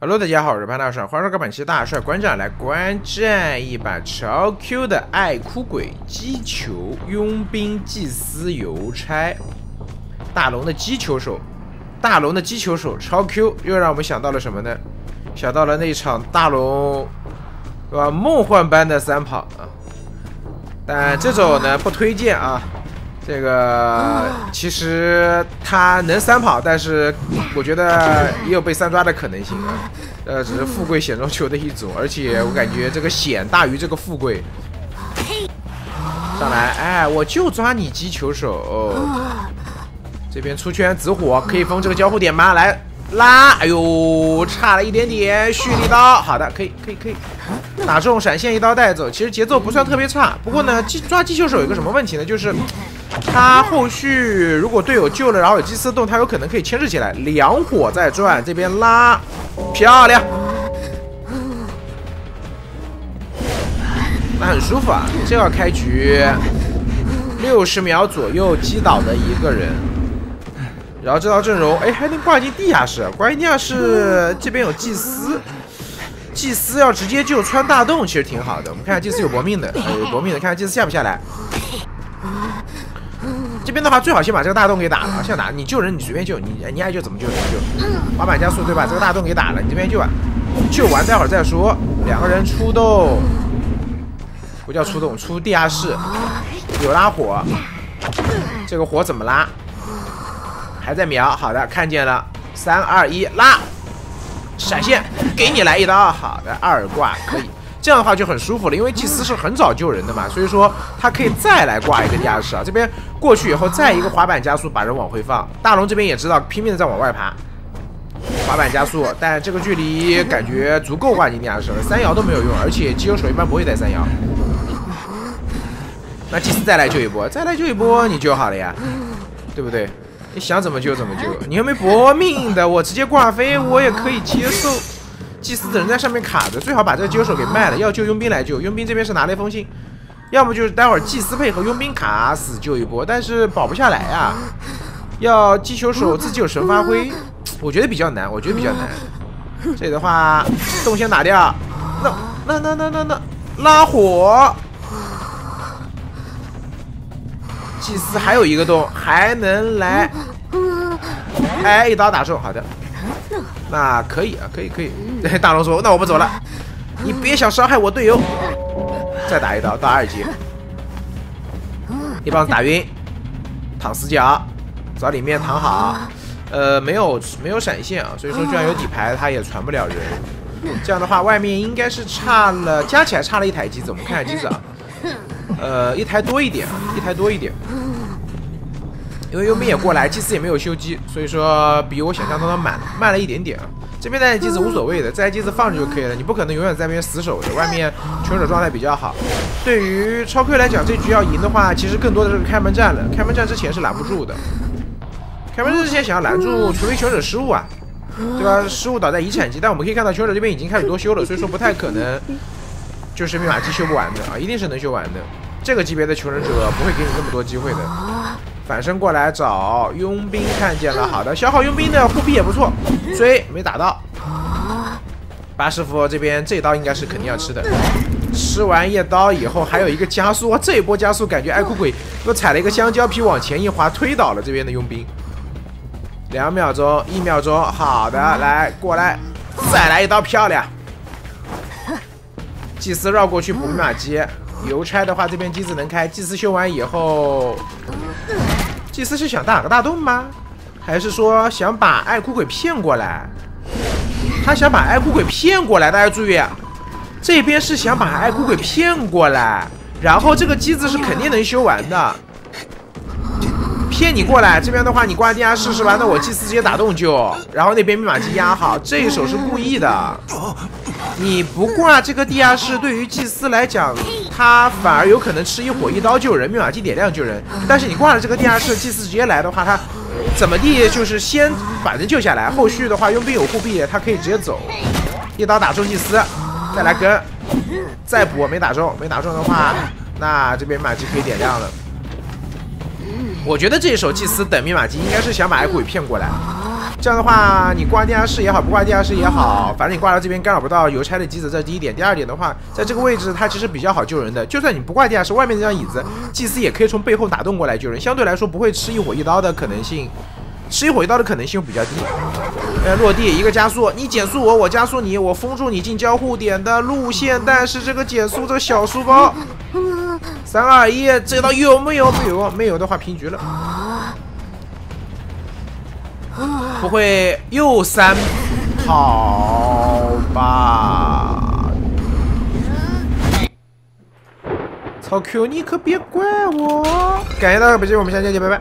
Hello，大家好，我是潘大帅，欢迎收看本期大帅观战，来观战一把超 Q 的爱哭鬼击球佣兵祭司邮差，大龙的击球手，大龙的击球手超 Q，又让我们想到了什么呢？想到了那场大龙，对吧？梦幻般的三跑啊！但这种呢不推荐啊。这个其实他能三跑，但是我觉得也有被三抓的可能性啊。呃，只是富贵险中求的一种，而且我感觉这个险大于这个富贵。上来，哎，我就抓你击球手。这边出圈紫火可以封这个交互点吗？来拉，哎呦，差了一点点，蓄力刀，好的，可以，可以，可以，打中闪现一刀带走。其实节奏不算特别差，不过呢，击抓击球手有个什么问题呢？就是。他后续如果队友救了，然后有祭司动，他有可能可以牵制起来。两火在转，这边拉，漂亮，那很舒服啊。这要开局，六十秒左右击倒的一个人，然后这套阵容，哎，还能挂进地下室。挂进地下室，这边有祭司，祭司要直接就穿大洞，其实挺好的。我们看下祭司有搏命的，有搏命的，看看祭司下不下来。这边的话，最好先把这个大洞给打了。现在打你救人，你随便救，你你爱救怎么救怎么救。滑板加速对吧？这个大洞给打了，你这边救啊，救完待会儿再说。两个人出动，不叫出动，出地下室，有拉火。这个火怎么拉？还在瞄，好的，看见了。三二一，拉，闪现，给你来一刀。好的，二挂可以。这样的话就很舒服了，因为祭司是很早救人的嘛，所以说他可以再来挂一个地下室啊。这边过去以后，再一个滑板加速把人往回放。大龙这边也知道，拼命的在往外爬，滑板加速，但这个距离感觉足够挂进地下室了。三摇都没有用，而且机油手一般不会带三摇。那祭司再来救一波，再来救一波，你救好了呀，对不对？你想怎么救怎么救，你又没搏命的，我直接挂飞我也可以接受。祭司的人在上面卡着，最好把这个救手给卖了，要救佣兵来救。佣兵这边是拿了一封信，要么就是待会儿祭司配合佣兵卡死救一波，但是保不下来啊。要击球手自己有神发挥，我觉得比较难，我觉得比较难。这里的话，洞先打掉，那那那那那那拉火，祭司还有一个洞，还能来，哎，一刀打中，好的。那可以啊，可以可以。大龙说：“那我不走了，你别想伤害我队友。”再打一刀到二级，一棒子打晕，躺死角，找里面躺好。呃，没有没有闪现啊，所以说就算有底牌，他也传不了人。这样的话，外面应该是差了，加起来差了一台机子。我们看下机子啊，呃，一台多一点啊，一台多一点。因为佣兵也过来，祭司也没有修机，所以说比我想象中的慢慢了一点点啊。这边带机子无所谓的，在机子放着就可以了，你不可能永远在那边死守的。外面求者状态比较好，对于超 Q 来讲，这局要赢的话，其实更多的是开门战了。开门战之前是拦不住的，开门战之前想要拦住，除非求者失误啊，对吧？失误倒在遗产机，但我们可以看到求者这边已经开始多修了，所以说不太可能就是密码机修不完的啊，一定是能修完的。这个级别的求生者不会给你那么多机会的。反身过来找佣兵，看见了，好的，消耗佣兵的护臂也不错，追没打到。八师傅这边这一刀应该是肯定要吃的，吃完一刀以后还有一个加速，哇，这一波加速感觉爱哭鬼又踩了一个香蕉皮往前一滑，推倒了这边的佣兵。两秒钟，一秒钟，好的，来过来，再来一刀漂亮。祭司绕过去补密码机，邮差的话这边机子能开，祭司修完以后。祭司是想打个大洞吗？还是说想把爱哭鬼骗过来？他想把爱哭鬼骗过来，大家注意，这边是想把爱哭鬼骗过来，然后这个机子是肯定能修完的。骗你过来，这边的话你挂地下室是吧？那我祭司直接打洞救，然后那边密码机压好，这一手是故意的。你不挂这个地下室，对于祭司来讲，他反而有可能吃一火一刀救人，密码机点亮救人。但是你挂了这个地下室，祭司直接来的话，他怎么地就是先把人救下来，后续的话佣兵有护臂，他可以直接走，一刀打中祭司，再来跟，再补没打中，没打中的话，那这边密码机可以点亮了。我觉得这一手祭司等密码机应该是想把爱鬼骗过来，这样的话，你挂地下室也好，不挂地下室也好，反正你挂到这边干扰不到邮差的机子，这是第一点。第二点的话，在这个位置它其实比较好救人的，就算你不挂地下室，外面这张椅子，祭司也可以从背后打洞过来救人，相对来说不会吃一火一刀的可能性，吃一火一刀的可能性比较低。呃，落地一个加速，你减速我，我加速你，我封住你进交互点的路线，但是这个减速这个小书包，三二一，这刀有没有？没有，没有的话平局了。会又三跑吧？操 Q，你可别怪我！感谢大家的支持，我们下期见，拜拜。